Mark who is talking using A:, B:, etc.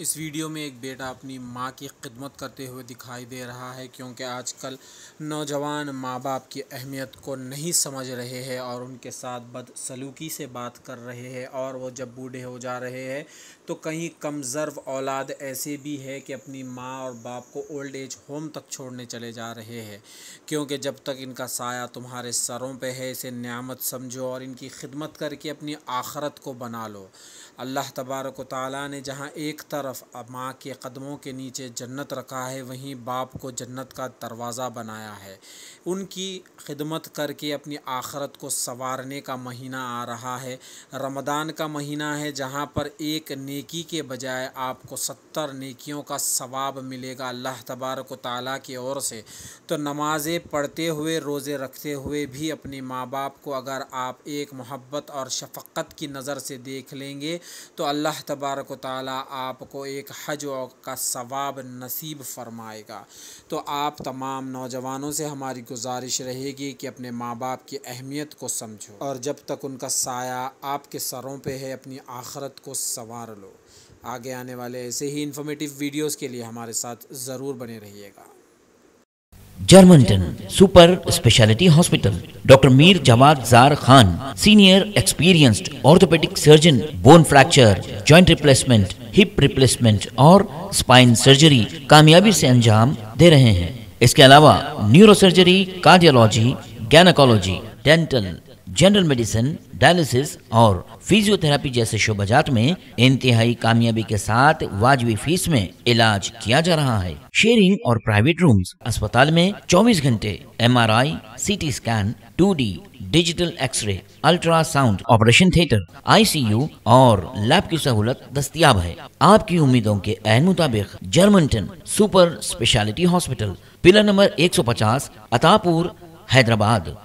A: इस वीडियो में एक बेटा अपनी माँ की खिदमत करते हुए दिखाई दे रहा है, क्योंकि आजकल नौजवान माँ बाप की अहमियत को नहीं समझ रहे हैं और उनके साथ बदसलूकी से बात कर रहे हैं और वो जब बूढ़े हो जा रहे हैं तो कहीं कमज़र्व औलाद ऐसे भी है कि अपनी माँ और बाप को ओल्ड एज होम तक छोड़ने चले जा रहे हैं। क्योंकि जब तक इनका साया तुम्हारे सरों पर है, इसे न्यामत समझो और इनकी खिदमत करके अपनी आखरत को बना लो। अल्लाह तबारक ताली ने जहाँ एक तरफ़ माँ के कदमों के नीचे जन्नत रखा है, वहीं बाप को जन्नत का दरवाज़ा बनाया है। उनकी खिदमत करके अपनी आखरत को संवारने का महीना आ रहा है। रमदान का महीना है, जहाँ पर एक नेकी के बजाय आपको सत्तर नेकियों का सवाब मिलेगा अल्लाह तबारक ताली की ओर से। तो नमाज़ें पढ़ते हुए, रोज़े रखते हुए भी अपने माँ बाप को अगर आप एक मोहब्बत और शफ़क़त की नज़र से देख लेंगे तो अल्लाह तबारक ताली आपको एक हज का सवाब नसीब फरमाएगा। तो आप तमाम नौजवानों से हमारी गुजारिश रहेगी कि अपने माँ बाप की अहमियत को समझो और जब तक उनका साया आपके सरों पे है, अपनी आखरत को संवार लो। आगे आने वाले ऐसे ही इन्फॉर्मेटिव वीडियोस के लिए हमारे साथ ज़रूर बने रहिएगा।
B: Germanten super speciality hospital, doctor Mir Jawad Jar Khan, senior experienced orthopaedic surgeon, bone fracture, joint replacement hip replacement और स्पाइन सर्जरी कामयाबी से अंजाम दे रहे हैं। इसके अलावा neuro surgery cardiology gynaecology dental general medicine dialysis और फिजियोथेरापी जैसे शोबाजात में इंतहाई कामयाबी के साथ वाजबी फ़ीस में इलाज किया जा रहा है। शेयरिंग और प्राइवेट रूम्स अस्पताल में 24 घंटे एमआरआई, सीटी स्कैन 2डी digital X-ray ultrasound operation theatre ICU और लैब की सहूलत दस्तियाब है। आपकी उम्मीदों के एन मुताबिक Germanten super speciality hospital pillar number 150 Attapur Hyderabad.